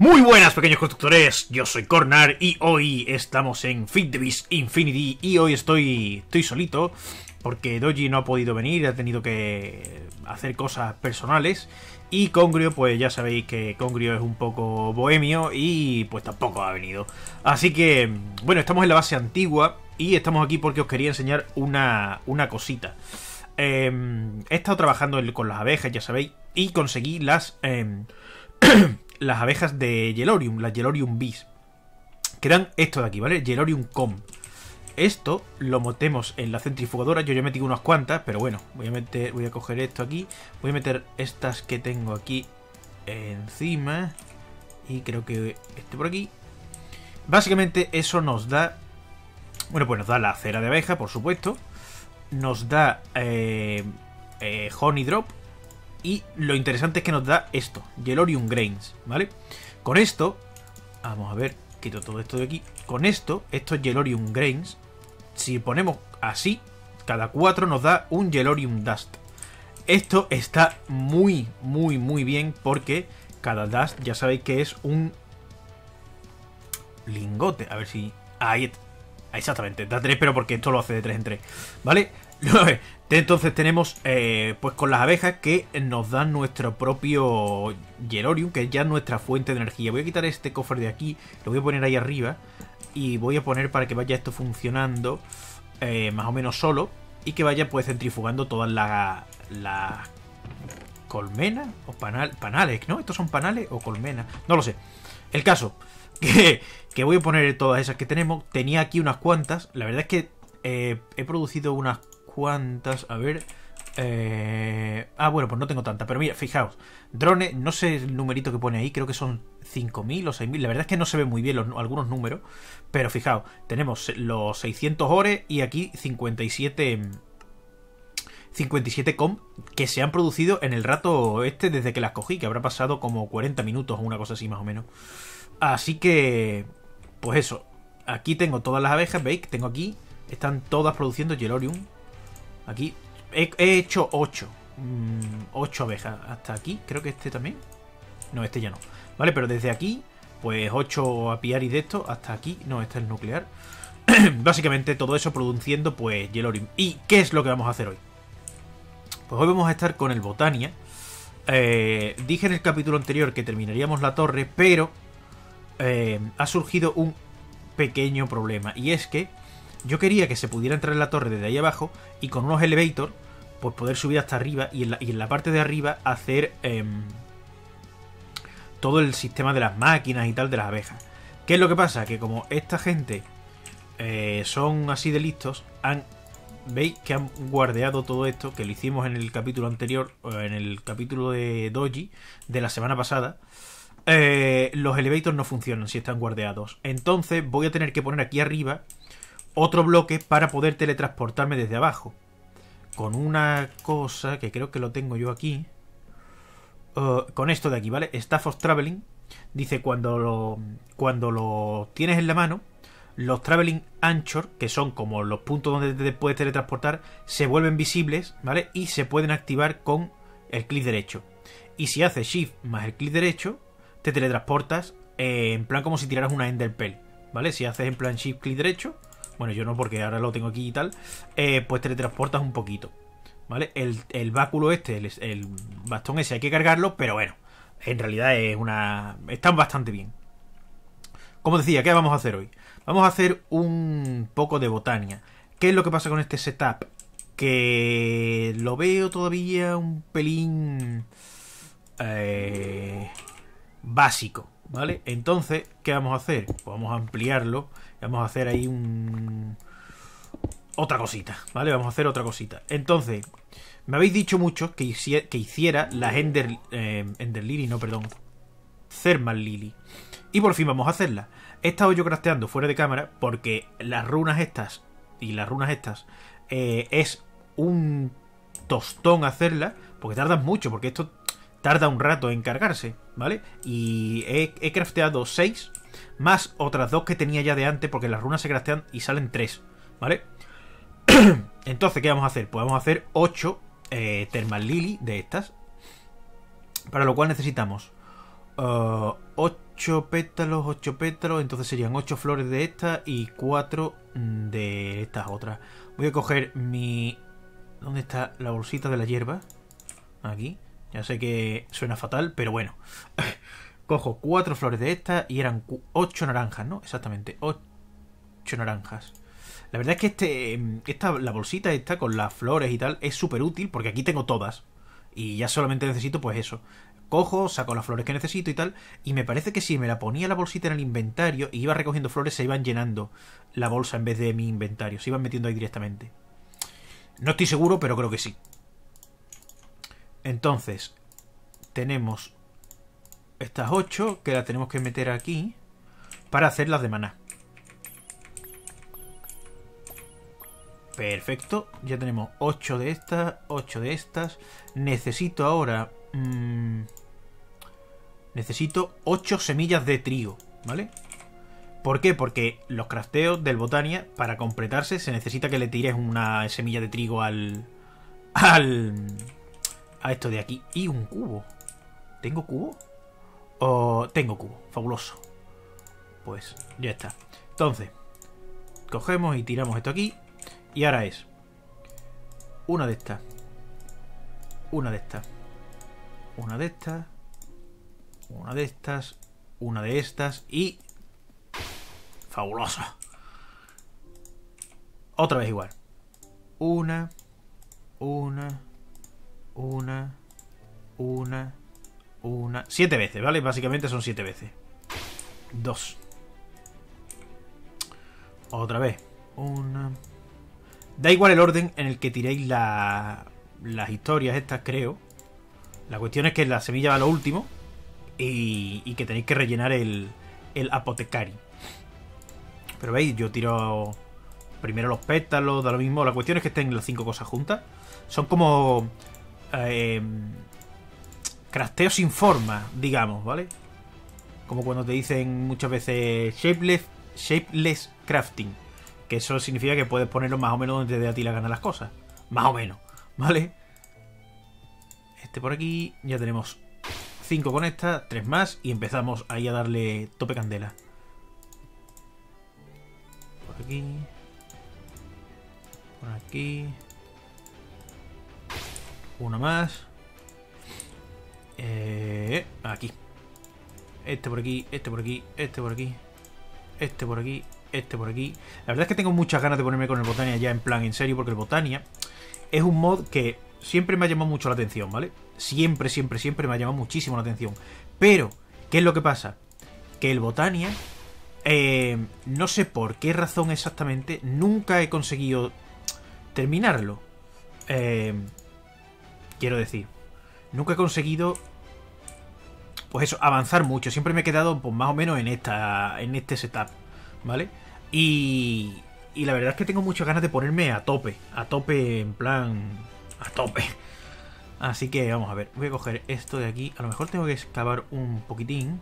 Muy buenas pequeños constructores, yo soy Cornar y hoy estamos en Fit the Beast Infinity y hoy estoy, estoy solito porque Doji no ha podido venir, ha tenido que hacer cosas personales y Congrio, pues ya sabéis que Congrio es un poco bohemio y pues tampoco ha venido. Así que, bueno, estamos en la base antigua y estamos aquí porque os quería enseñar una, una cosita. Em, he estado trabajando con las abejas, ya sabéis, y conseguí las... Em, las abejas de Yelorium, las Yelorium Bees. Que eran esto de aquí, ¿vale? Yelorium Com. Esto lo metemos en la centrifugadora. Yo ya metí unas cuantas, pero bueno, voy a meter, voy a coger esto aquí. Voy a meter estas que tengo aquí encima. Y creo que este por aquí. Básicamente eso nos da... Bueno, pues nos da la cera de abeja, por supuesto. Nos da eh, eh, Honey Drop, y lo interesante es que nos da esto, Yelorium Grains, ¿vale? Con esto, vamos a ver, quito todo esto de aquí. Con esto, estos Yelorium Grains, si ponemos así, cada cuatro nos da un Yelorium Dust. Esto está muy, muy, muy bien porque cada Dust ya sabéis que es un lingote. A ver si... Ahí, exactamente, da 3, pero porque esto lo hace de 3 en 3, ¿vale? Entonces tenemos eh, pues con las abejas que nos dan nuestro propio Yelorium, que es ya nuestra fuente de energía. Voy a quitar este cofre de aquí, lo voy a poner ahí arriba y voy a poner para que vaya esto funcionando eh, más o menos solo y que vaya pues centrifugando todas las la colmenas o panales, ¿no? ¿Estos son panales o colmenas? No lo sé. El caso, que, que voy a poner todas esas que tenemos. Tenía aquí unas cuantas. La verdad es que eh, he producido unas cuántas. A ver. Eh, ah, bueno, pues no tengo tantas. Pero mira, fijaos. Drones, no sé el numerito que pone ahí. Creo que son 5.000 o 6.000. La verdad es que no se ven muy bien algunos números. Pero fijaos, tenemos los 600 ores y aquí 57... 57 com que se han producido en el rato este desde que las cogí, que habrá pasado como 40 minutos o una cosa así más o menos. Así que, pues eso, aquí tengo todas las abejas, veis, tengo aquí, están todas produciendo Gelorium. Aquí he, hecho 8. 8 mm, abejas. Hasta aquí. Creo que este también. No, este ya no. Vale, pero desde aquí, pues 8 apiaris de esto. Hasta aquí. No, este es el nuclear. Básicamente todo eso produciendo pues Yellorium. ¿Y qué es lo que vamos a hacer hoy? Pues hoy vamos a estar con el Botania. Eh, dije en el capítulo anterior que terminaríamos la torre, pero eh, ha surgido un pequeño problema. Y es que yo quería que se pudiera entrar en la torre desde ahí abajo y con unos elevators pues poder subir hasta arriba y en la, parte de arriba hacer em, todo el sistema de las máquinas y tal de las abejas. ¿Qué es lo que pasa? Que como esta gente eh, son así de listos, han, veis que han guardeado todo esto, que lo hicimos en el capítulo anterior, en el capítulo de Doji de la semana pasada. Eh, los elevators no funcionan si están guardeados. Entonces voy a tener que poner aquí arriba otro bloque para poder teletransportarme desde abajo. Con una cosa que creo que lo tengo yo aquí. Uh, con esto de aquí, ¿vale? Staff of Traveling. Dice cuando lo, cuando lo tienes en la mano, los Traveling Anchor, que son como los puntos donde te puedes teletransportar, se vuelven visibles, ¿vale? Y se pueden activar con el clic derecho. Y si haces Shift más el clic derecho, te teletransportas eh, en plan como si tiraras una Ender Pearl, ¿vale? Si haces en plan Shift clic derecho, bueno, yo no porque ahora lo tengo aquí y tal, eh, pues teletransportas un poquito. ¿Vale? El, báculo este, el, bastón ese hay que cargarlo, pero bueno, en realidad es una... están bastante bien. Como decía, ¿qué vamos a hacer hoy? Vamos a hacer un poco de botania. ¿Qué es lo que pasa con este setup? Que lo veo todavía un pelín... Eh, básico, ¿vale? Entonces, ¿qué vamos a hacer? Pues vamos a ampliarlo Vamos a hacer ahí un... Otra cosita, ¿vale? Vamos a hacer otra cosita. Entonces, me habéis dicho mucho que, hiciera la Ender, eh, Ender Lily, no, perdón. Thermal Lily. Y por fin vamos a hacerla. He estado yo crafteando fuera de cámara porque las runas estas y las runas estas eh, es un tostón hacerla porque tardan mucho, porque esto tarda un rato en cargarse, ¿vale? Y he, he crafteado 6 más otras dos que tenía ya de antes, porque las runas se craftean y salen tres, ¿vale? Entonces, ¿qué vamos a hacer? Pues vamos a hacer 8 eh, Thermal Lily de estas. Para lo cual necesitamos 8 8 pétalos, 8 pétalos, entonces serían 8 flores de estas y 4 de estas otras. Voy a coger mi... ¿Dónde está la bolsita de la hierba? Aquí. Ya sé que suena fatal, pero bueno. Cojo 4 flores de estas y eran 8 naranjas, ¿no? Exactamente, 8 naranjas. La verdad es que este, esta, la bolsita esta con las flores y tal es súper útil porque aquí tengo todas. Y ya solamente necesito pues eso. Cojo, saco las flores que necesito y tal. Y me parece que si me la ponía la bolsita en el inventario y iba recogiendo flores, se iban llenando la bolsa en vez de mi inventario. Se iban metiendo ahí directamente. No estoy seguro, pero creo que sí. Entonces, tenemos estas 8 que las tenemos que meter aquí para hacer las de maná. Perfecto, ya tenemos 8 de estas, 8 de estas. Necesito ahora... Mmm, necesito 8 semillas de trigo, ¿vale? ¿Por qué? Porque los crafteos del Botania, para completarse, se necesita que le tires una semilla de trigo al... al... a esto de aquí. Y un cubo. ¿Tengo cubo? O... tengo cubo, fabuloso. Pues ya está. Entonces, cogemos y tiramos esto aquí. Y ahora es una de estas, una de estas, una de estas, una de estas, una de estas y... Fabuloso. Otra vez igual. Una, una, una, una, una... Siete veces, ¿vale? Básicamente son siete veces. Dos. Otra vez. Una, Da igual el orden en el que tiréis las historias estas, creo. La cuestión es que la semilla va a lo último y, que tenéis que rellenar el, el apotecari. Pero veis, yo tiro primero los pétalos, da lo mismo. La cuestión es que estén las cinco cosas juntas. Son como... Eh, crafteo sin forma, digamos, ¿vale? Como cuando te dicen muchas veces shapeless, shapeless crafting. Que eso significa que puedes ponerlo más o menos donde te dé a ti la gana las cosas. Más o menos, ¿vale? Este por aquí. Ya tenemos 5 con esta, 3 más. Y empezamos ahí a darle tope candela. Por aquí. Por aquí. Uno más. Eh, aquí. Este por aquí, este por aquí, este por aquí. Este por aquí, este por aquí. La verdad es que tengo muchas ganas de ponerme con el Botania ya en plan en serio, porque el Botania es un mod que siempre me ha llamado mucho la atención, ¿vale? Siempre, siempre, siempre me ha llamado muchísimo la atención. Pero, ¿qué es lo que pasa? Que el Botania, eh, no sé por qué razón exactamente, nunca he conseguido terminarlo. Eh, quiero decir, nunca he conseguido pues eso, avanzar mucho. Siempre me he quedado pues, más o menos en esta en este setup. ¿vale? Y, y la verdad es que tengo muchas ganas de ponerme a tope, a tope en plan... a tope. Así que vamos a ver, voy a coger esto de aquí. A lo mejor tengo que excavar un poquitín.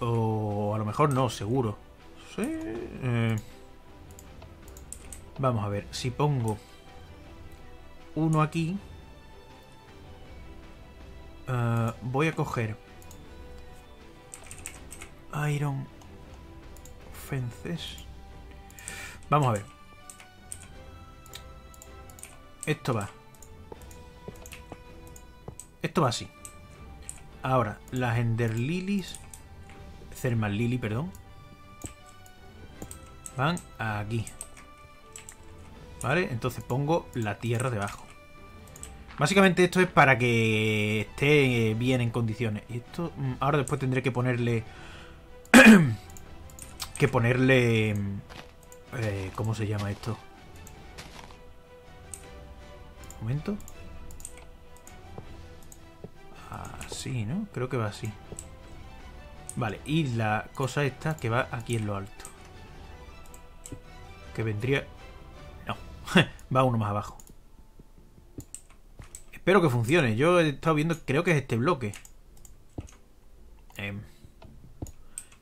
O a lo mejor no, seguro. Sí. Eh. Vamos a ver, si pongo uno aquí... Eh, voy a coger Iron Vamos a ver. Esto va. Esto va así. Ahora, las Ender Lilies. Thermal Lily, perdón. Van aquí. ¿Vale? Entonces pongo la tierra debajo. Básicamente esto es para que esté bien en condiciones. Esto mm, ahora después tendré que ponerle que ponerle... Eh, ¿Cómo se llama esto? Un momento. Así, ¿no? Creo que va así. Vale, y la cosa esta que va aquí en lo alto. Que vendría... No, va uno más abajo. Espero que funcione. Yo he estado viendo, creo que es este bloque. Em,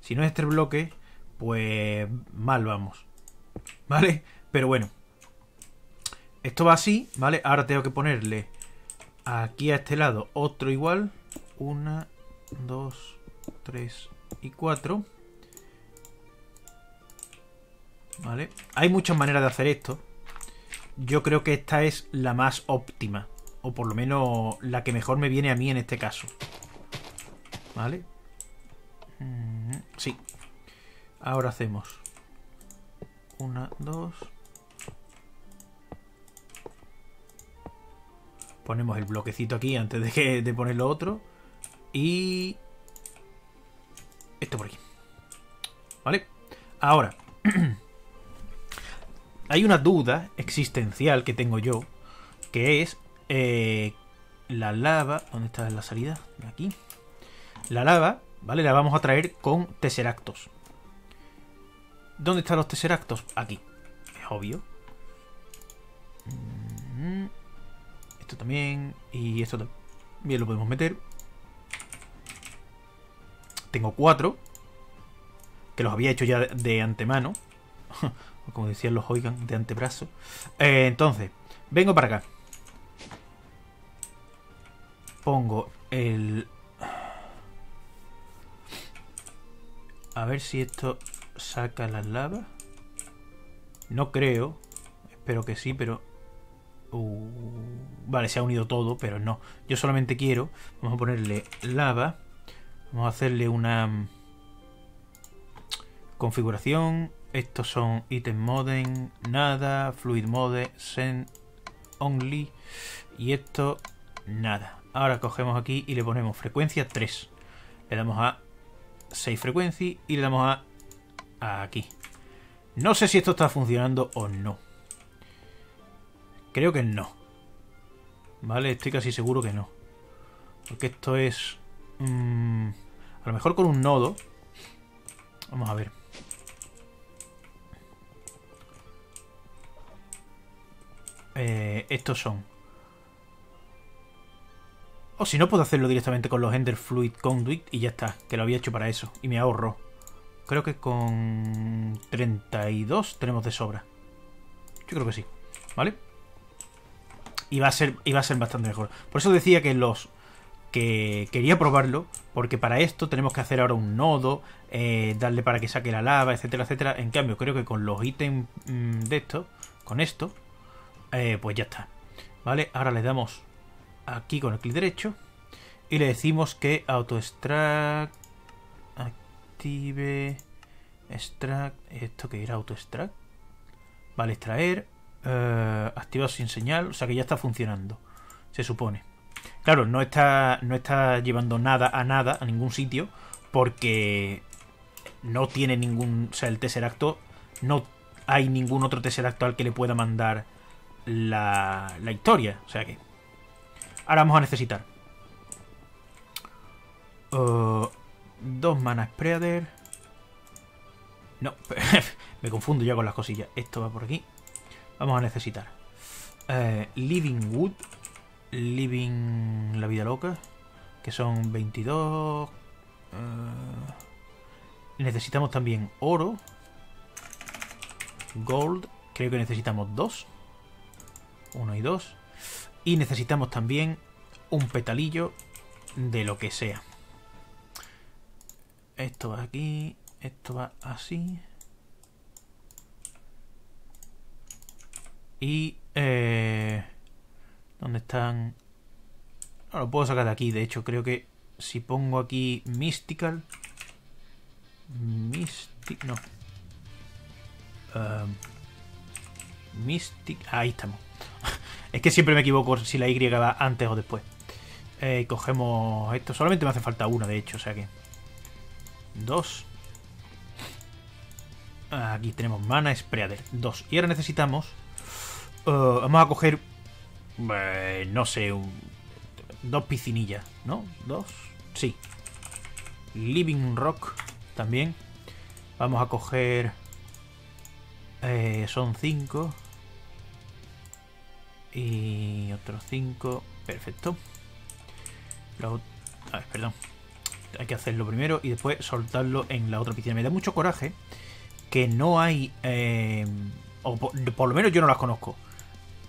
si no es este bloque, pues mal vamos. ¿Vale? Pero bueno. Esto va así, ¿vale? Ahora tengo que ponerle aquí a este lado otro igual. Una, dos, 3 y 4. Vale. Hay muchas maneras de hacer esto. Yo creo que esta es la más óptima. O por lo menos la que mejor me viene a mí en este caso. ¿Vale? Sí. Ahora hacemos. Una, dos. Ponemos el bloquecito aquí antes de, que, de poner lo otro. Y... Esto por aquí. ¿Vale? Ahora. hay una duda existencial que tengo yo. Que es... Eh, la lava... ¿Dónde está la salida? Aquí. La lava, ¿vale? La vamos a traer con tesseractos. ¿Dónde están los tesseractos? Aquí. Es obvio. Mm, esto también. Y esto también. Bien, lo podemos meter. Tengo cuatro. Que los había hecho ya de antemano. Como decían los oigan, de antebrazo. Eh, entonces, vengo para acá. Pongo el A ver si esto saca las lavas. No creo. Espero que sí, pero... Uh, vale, se ha unido todo, pero no. Yo solamente quiero... Vamos a ponerle lava. Vamos a hacerle una... Mm, configuración. Estos son item modem, nada, fluid mode, send only. Y esto, nada. Ahora cogemos aquí y le ponemos frecuencia 3. Le damos a 6 frequency y le damos a, aquí. No sé si esto está funcionando o no. Creo que no. Vale, estoy casi seguro que no. Porque esto es... Mm, a lo mejor con un nodo. Vamos a ver. Eh, estos son o si no, puedo hacerlo directamente con los Ender Fluid Conduit y ya está, que lo había hecho para eso. Y me ahorro. Creo que con 32 tenemos de sobra. Yo creo que sí, ¿vale? Y va a ser, y va a ser bastante mejor. Por eso decía que los que quería probarlo, porque para esto tenemos que hacer ahora un nodo, eh, darle para que saque la lava, etcétera, etcétera. En cambio, creo que con los ítems mm, de esto, con esto, eh, pues ya está. ¿Vale? Ahora le damos aquí con el clic derecho y le decimos que auto extract active extract esto que era auto extract vale extraer uh, activado sin señal o sea que ya está funcionando se supone. Claro no está no está llevando nada a nada a ningún sitio porque no tiene ningún o sea el tesseracto no hay ningún otro tesseracto al que le pueda mandar la, la historia. O sea que Ahora vamos a necesitar uh, dos mana spreader. No, me confundo ya con las cosillas. Esto va por aquí. Vamos a necesitar eh, Living Wood, Living la vida loca, que son 22. Eh, necesitamos también oro, gold. Creo que necesitamos dos. Uno y dos. Y necesitamos también un petalillo de lo que sea. Esto va aquí, esto va así. Y... Eh, ¿Dónde están? No, lo puedo sacar de aquí, de hecho creo que si pongo aquí Mystical... Mystic... no. Um, Mystic... Ahí estamos. Es que siempre me equivoco si la Y va antes o después. Eh, cogemos esto. Solamente me hace falta una, de hecho, o sea que... Dos. Aquí tenemos mana Spreader. Dos. Y ahora necesitamos... Eh, vamos a coger... Eh, no sé, dos piscinillas, ¿no? Dos. Sí. Living Rock también. Vamos a coger... son cinco. Y otros 5. Perfecto. a ver, perdón. Hay que hacerlo primero y después soltarlo en la otra piscina. Me da mucho coraje que no hay... Eh, o por, lo menos yo no las conozco.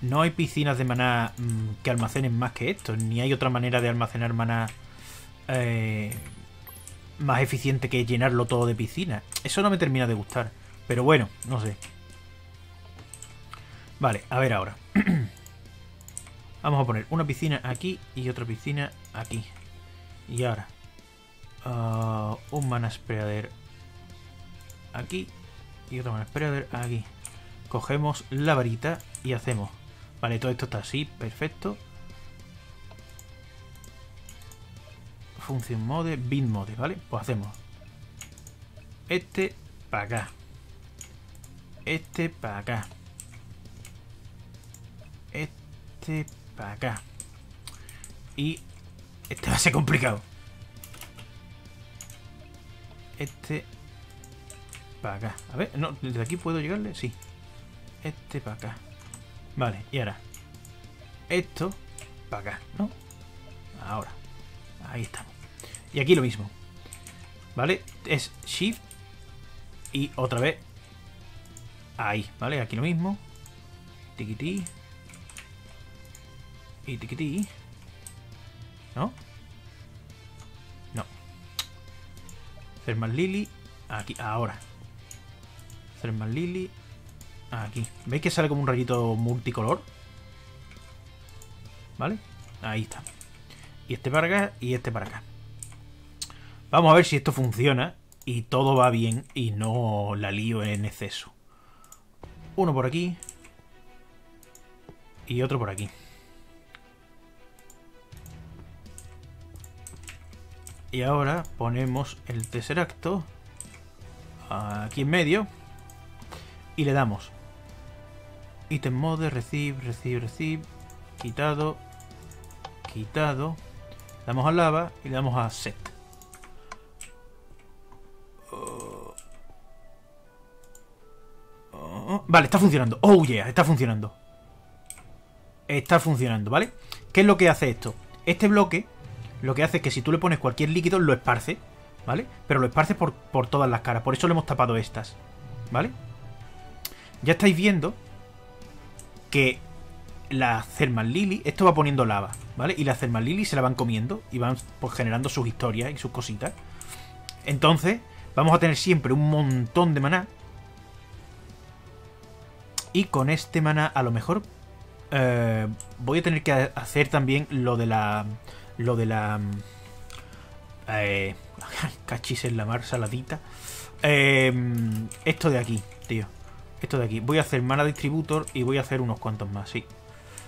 No hay piscinas de maná mm, que almacenen más que esto. Ni hay otra manera de almacenar maná... Eh, más eficiente que llenarlo todo de piscina. Eso no me termina de gustar. Pero bueno, no sé. Vale, a ver ahora. Vamos a poner una piscina aquí y otra piscina aquí. Y ahora. Uh, un mana spreader aquí y otro mana spreader aquí. Cogemos la varita y hacemos. Vale, todo esto está así, perfecto. Función mode, bin mode, ¿vale? Pues hacemos este para acá. Este para acá. Este para acá. Y este va a ser complicado. Este para acá. A ver, no, desde aquí puedo llegarle, sí. Este para acá. Vale, y ahora. Esto para acá, ¿no? Ahora. Ahí estamos. Y aquí lo mismo. ¿Vale? Es Shift y otra vez ahí, ¿vale? Aquí lo mismo. Tiquití. Y tiquití. ¿No? No. Thermal Lily. Aquí, ahora. Thermal Lily. Aquí. ¿Veis que sale como un rayito multicolor? ¿Vale? Ahí está. Y este para acá y este para acá. Vamos a ver si esto funciona y todo va bien y no la lío en exceso. Uno por aquí y otro por aquí. Y ahora ponemos el tesseracto aquí en medio y le damos item mode, receive, receive, receive, quitado, quitado, damos a lava y le damos a set. Vale, está funcionando. Oh, yeah, está funcionando. Está funcionando, ¿vale? ¿Qué es lo que hace esto? Este bloque lo que hace es que si tú le pones cualquier líquido, lo esparce, ¿vale? Pero lo esparce por, por todas las caras. Por eso le hemos tapado estas, ¿vale? Ya estáis viendo que la Thermal Lily, esto va poniendo lava, ¿vale? Y la Thermal Lily se la van comiendo y van pues, generando sus historias y sus cositas. Entonces, vamos a tener siempre un montón de maná y con este mana a lo mejor eh, voy a tener que hacer también lo de la... Lo de la... Eh, cachis en la mar, saladita. Em, esto de aquí, tío. Esto de aquí. Voy a hacer mana distributor y voy a hacer unos cuantos más, sí.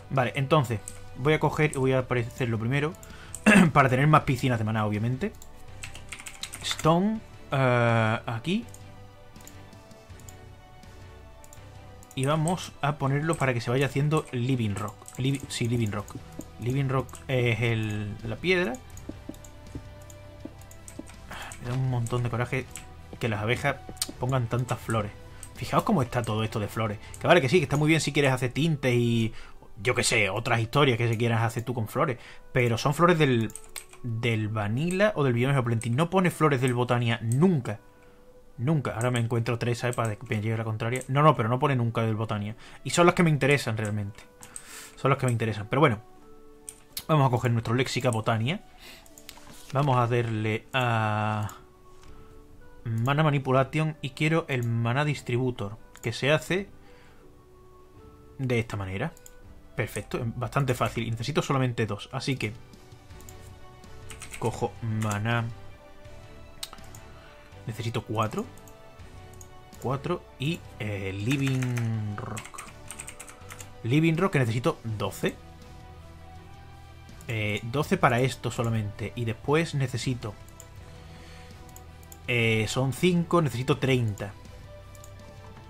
Vale, entonces voy a coger y voy a aparecer lo primero. para tener más piscinas de mana, obviamente. Stone. Eh, aquí. y vamos a ponerlo para que se vaya haciendo Living Rock. sí, Living Rock. Living Rock es el, la piedra. Me da un montón de coraje que las abejas pongan tantas flores. Fijaos cómo está todo esto de flores. Que vale que sí, que está muy bien si quieres hacer tintes y yo que sé, otras historias que se quieras hacer tú con flores. Pero son flores del, del Vanilla o del Biome Plenty. No pone flores del Botania nunca. Nunca. Ahora me encuentro tres, ¿sabes? Para que me llegue la contraria. No, no, pero no pone nunca del Botania. Y son las que me interesan realmente. Son las que me interesan. Pero bueno. Vamos a coger nuestro Léxica Botania. Vamos a darle a... Mana Manipulation. Y quiero el Mana Distributor. Que se hace... De esta manera. Perfecto. Bastante fácil. Necesito solamente dos. Así que... Cojo Mana Necesito 4. 4 y eh, Living Rock. Living Rock que necesito 12. 12 eh, para esto solamente. Y después necesito... Eh, son 5, necesito 30.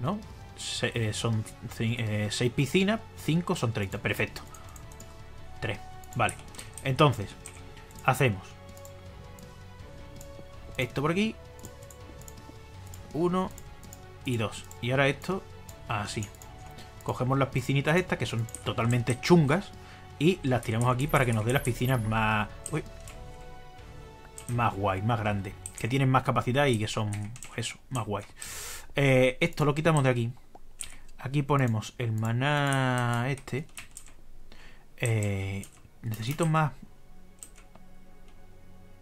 ¿No? son 6 piscinas, 5 son 30. Perfecto. 3. Vale. Entonces, hacemos esto por aquí uno y dos. Y ahora esto, así. Cogemos las piscinitas estas, que son totalmente chungas, y las tiramos aquí para que nos dé las piscinas más... Uy, más guay, más grandes. Que tienen más capacidad y que son, pues eso, más guay. Eh, esto lo quitamos de aquí. Aquí ponemos el maná este. Eh, necesito más...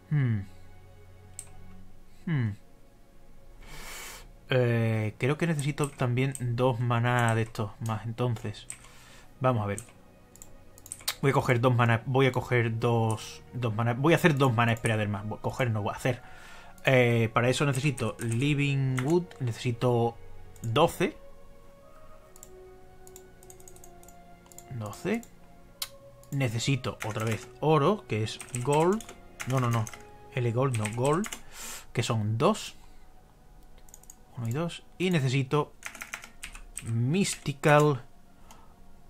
Hmm. Hmm. Eh, creo que necesito también dos maná de estos más, entonces. Vamos a ver. Voy a coger dos maná. Voy a coger dos. Dos maná. Voy a hacer dos maná Esperader más. Voy a coger no voy a hacer. Eh, para eso necesito Living Wood. Necesito 12. 12. Necesito otra vez oro, que es gold. No, no, no. L gold, no, gold. Que son dos. Uno y dos. Y necesito Mystical.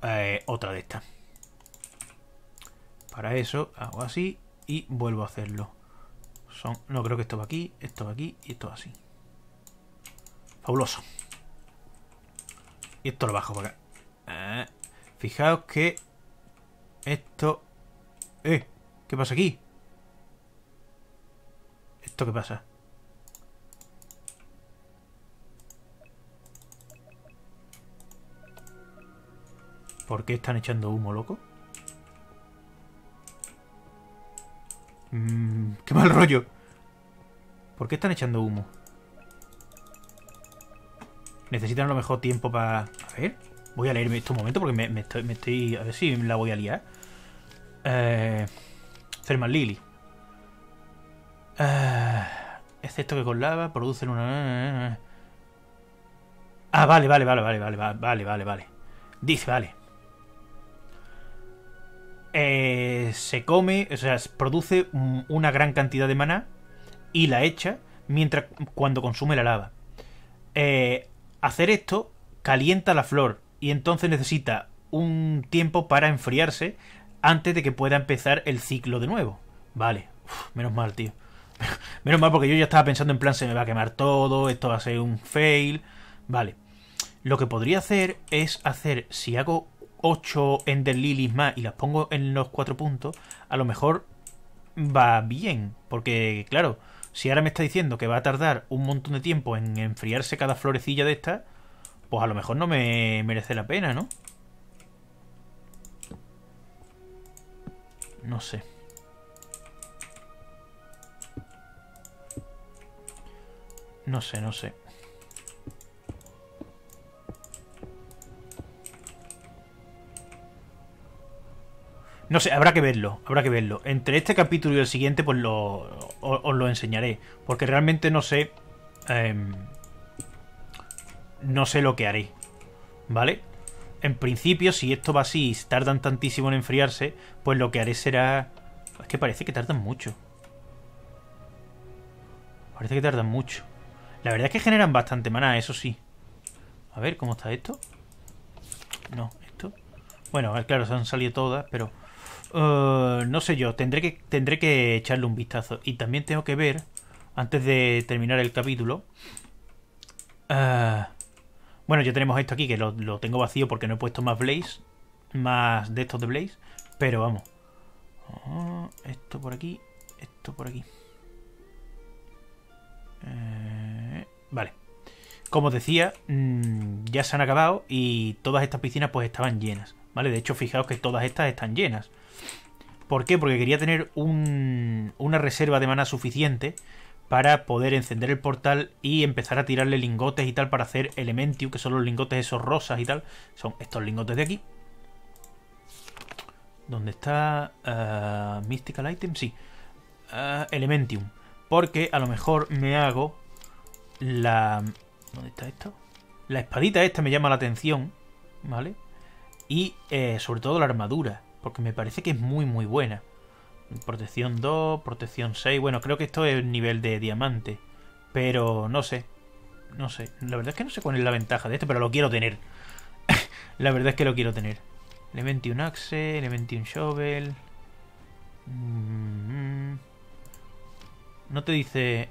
Eh, otra de estas. Para eso hago así y vuelvo a hacerlo. Son, no creo que esto va aquí, esto va aquí y esto va así. Fabuloso. Y esto lo bajo para acá. Eh, fijaos que esto... ¡Eh! ¿Qué pasa aquí? ¿Esto qué pasa? ¿Por qué están echando humo, loco? Mmm, qué mal rollo. ¿Por qué están echando humo? Necesitan a lo mejor tiempo para... A ver, voy a leerme esto un momento porque me, estoy, A ver si la voy a liar. Eh... Thermal Lily. Eh, excepto que con lava producen una... Ah, vale, vale, vale, vale, vale, vale, vale, vale. Dice, vale. Eh, se come, o sea, produce una gran cantidad de maná y la echa mientras cuando consume la lava. Eh, hacer esto calienta la flor y entonces necesita un tiempo para enfriarse antes de que pueda empezar el ciclo de nuevo. Vale, menos mal, tío. menos mal porque yo ya estaba pensando en plan se me va a quemar todo, esto va a ser un fail. Vale. Lo que podría hacer es hacer, si hago 8 Ender Lilies más y las pongo en los 4 puntos, a lo mejor va bien. Porque, claro, si ahora me está diciendo que va a tardar un montón de tiempo en enfriarse cada florecilla de estas, pues a lo mejor no me merece la pena, ¿no? No sé. No sé, no sé. No sé, habrá que verlo, habrá que verlo. Entre este capítulo y el siguiente, pues lo, os, lo enseñaré. Porque realmente no sé... Em, no sé lo que haré. ¿Vale? En principio, si esto va así y tardan tantísimo en enfriarse, pues lo que haré será... Es que parece que tardan mucho. Parece que tardan mucho. La verdad es que generan bastante maná, eso sí. A ver, ¿cómo está esto? No, esto... Bueno, claro, se han salido todas, pero... Eh, no sé yo, tendré que, tendré que echarle un vistazo. Y también tengo que ver, antes de terminar el capítulo... Uh, bueno, ya tenemos esto aquí, que lo, tengo vacío porque no he puesto más Blaze. Más de estos de Blaze. Pero vamos. Oh, esto por aquí. Esto por aquí. Eh, vale. Como decía, mm, ya se han acabado y todas estas piscinas pues estaban llenas. ¿Vale? De hecho, fijaos que todas estas están llenas. ¿Por qué? Porque quería tener una reserva de mana suficiente para poder encender el portal y empezar a tirarle lingotes y tal para hacer Elementium, que son los lingotes esos rosas y tal. Son estos lingotes de aquí. ¿Dónde está uh, Mystical Item? Sí. Uh, Elementium. Porque a lo mejor me hago la... ¿Dónde está esto? La espadita esta me llama la atención, ¿vale? Y eh, sobre todo la armadura porque me parece que es muy muy buena. Protección 2, protección 6. Bueno, creo que esto es nivel de diamante. Pero no sé. No sé. La verdad es que no sé cuál es la ventaja de esto, pero lo quiero tener. la verdad es que lo quiero tener. un Axe, un Shovel. Mm-hmm. No te dice.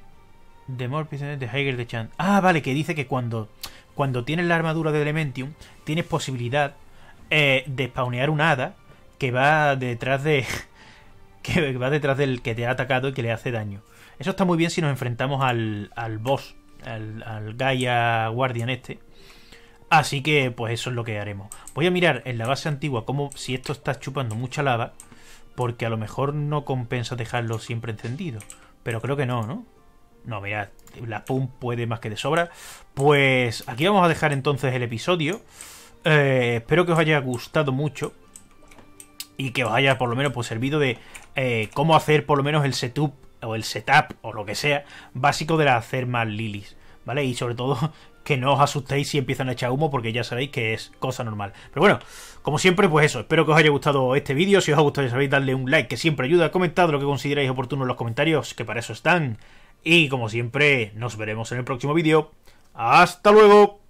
The more de Higher the Chance. Ah, vale, que dice que cuando, cuando tienes la armadura de Elementium, tienes posibilidad eh, de spawnear una hada que va detrás de. que va detrás del que te ha atacado y que le hace daño. Eso está muy bien si nos enfrentamos al, al boss, al, al Gaia Guardian este. Así que, pues eso es lo que haremos. Voy a mirar en la base antigua como si esto está chupando mucha lava, porque a lo mejor no compensa dejarlo siempre encendido. Pero creo que no, ¿no? No, mirad, la pum puede más que de sobra. Pues aquí vamos a dejar entonces el episodio. Eh, espero que os haya gustado mucho. Y que os haya por lo menos pues, servido de eh, cómo hacer por lo menos el setup o el setup o lo que sea básico de hacer más lilies. ¿Vale? Y sobre todo que no os asustéis si empiezan a echar humo porque ya sabéis que es cosa normal. Pero bueno, como siempre, pues eso, espero que os haya gustado este vídeo. Si os ha gustado ya sabéis darle un like que siempre ayuda. Comentad lo que consideráis oportuno en los comentarios, que para eso están. Y como siempre, nos veremos en el próximo vídeo. ¡Hasta luego!